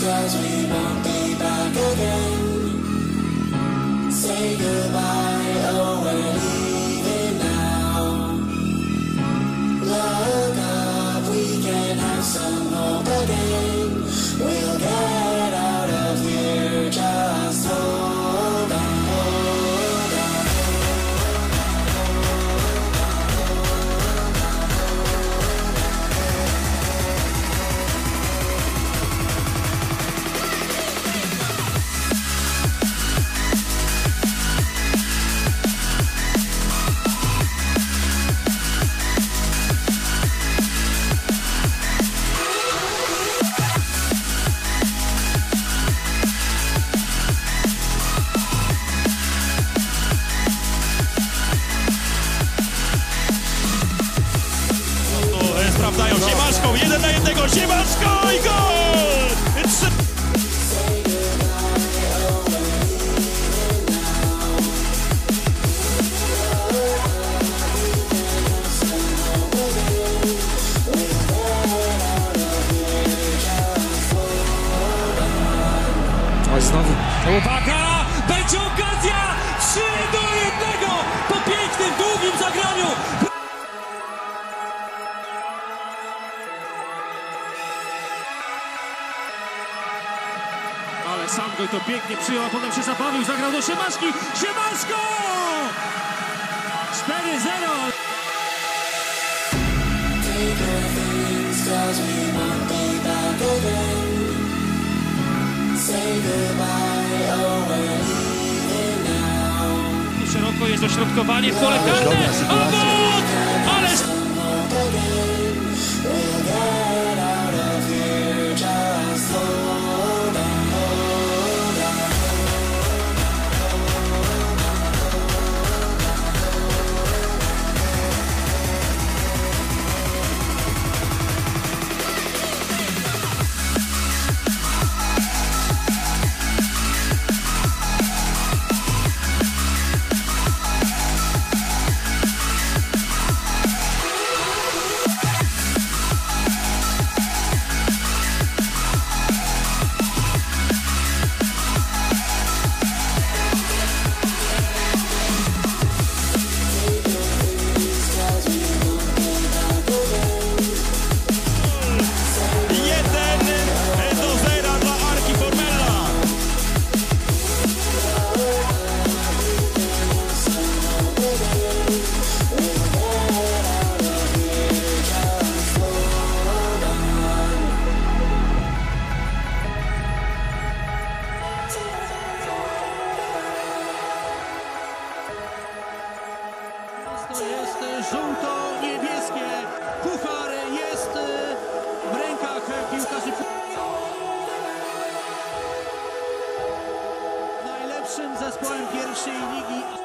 cause we won't be back again. Say goodbye, sprawdzają Siemaszką, jeden na jednego, Siemaszko i gol! Trzy... Oj, znowu. Uwaga! Będzie okazja! 3 do 1 po pięknym, długim Ale Sandro to pięknie przyjął, a potem się zabawił, zagrał do Siemaszki. Siemaszko! 4-0! Bigger things, cause we won't be back again. Say goodbye, oh, we're leaving now. Szeroko jest dośrodkowanie w pole karne, najlepszym zespołem pierwszej ligi.